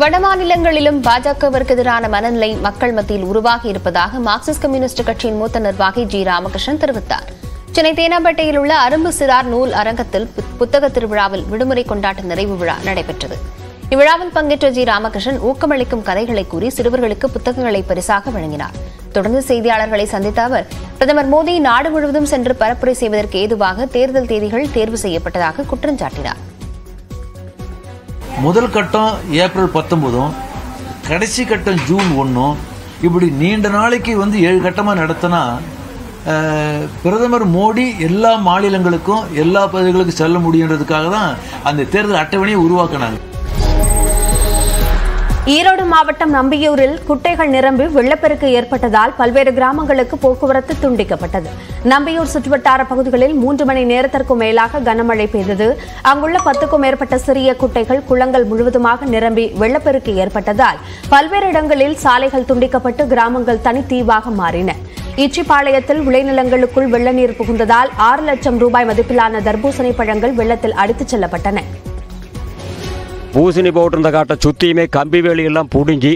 வடமாநிலங்களிலும் பாஜகவிற்கு எதிரான மனநிலை மக்கள் மத்தியில் உருவாகி இருப்பதாக மார்க்சிஸ்ட் கம்யூனிஸ்ட் கட்சியின் மூத்த நிர்வாகி ஜி ராமகிருஷ்ணன் தெரிவித்தார். சென்னை தேனாம்பேட்டையில் உள்ள அரும்பு சிறார் நூல் அரங்கத்தில் புத்தக திருவிழாவில் விடுமுறை கொண்டாட்ட நிறைவு விழா நடைபெற்றது. இவ்விழாவில் பங்கேற்ற ஜி ராமகிருஷ்ணன் ஊக்கமளிக்கும் கதைகளை கூறி சிறுவர்களுக்கு புத்தகங்களை பரிசாக வழங்கினார். தொடர்ந்து செய்தியாளர்களை சந்தித்த அவர் பிரதமர் மோடி நாடு முழுவதும் சென்று பரப்புரை செய்வதற்கு ஏதுவாக தேர்தல் தேதிகள் தேர்வு செய்யப்பட்டதாக குற்றம் சாட்டினார். முதல் கட்டம் ஏப்ரல் பத்தொன்பதும் கடைசி கட்டம் ஜூன் ஒன்றும் இப்படி நீண்ட நாளைக்கு வந்து ஏழு கட்டமாக நடத்தினா பிரதமர் மோடி எல்லா மாநிலங்களுக்கும் எல்லா பகுதிகளுக்கும் செல்ல முடியுன்றதுக்காக தான் அந்த தேர்தல் அட்டவணையை உருவாக்குனாங்க. ஈரோடு மாவட்டம் நம்பியூரில் குட்டைகள் நிரம்பி வெள்ளப்பெருக்கு ஏற்பட்டதால் பல்வேறு கிராமங்களுக்கு போக்குவரத்து துண்டிக்கப்பட்டது. நம்பியூர் சுற்றுவட்டார பகுதிகளில் மூன்று மணி நேரத்திற்கும் மேலாக கனமழை பெய்தது. அங்குள்ள பத்துக்கும் மேற்பட்ட சிறிய குட்டைகள் குளங்கள் முழுவதுமாக நிரம்பி வெள்ளப்பெருக்கு ஏற்பட்டதால் பல்வேறு இடங்களில் சாலைகள் துண்டிக்கப்பட்டு கிராமங்கள் தனித்தீவாக மாறின. இச்சிப்பாளையத்தில் விளைநிலங்களுக்குள் வெள்ள நீர் புகுந்ததால் ஆறு லட்சம் ரூபாய் மதிப்பிலான தர்பூசணி பழங்கள் வெள்ளத்தில் அடித்துச் செல்லப்பட்டன. பூசணி போட்டிருந்த காட்டை சுற்றியுமே கம்பி வேலியெல்லாம் பிடுங்கி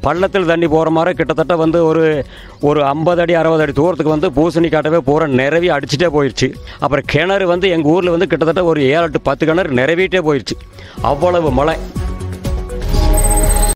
பள்ளத்தில் தண்ணி போகிற மாதிரி கிட்டத்தட்ட வந்து ஒரு ஒரு ஐம்பது அடி அறுபது அடி தூரத்துக்கு வந்து பூசணி காட்டவே பூரா நிறவி அடிச்சுட்டே போயிடுச்சு அப்புறம் கிணறு வந்து எங்கள் ஊரில் வந்து கிட்டத்தட்ட ஒரு ஏழு எட்டு பத்து கிணறு நிறவிட்டே போயிடுச்சு அவ்வளவு மழை.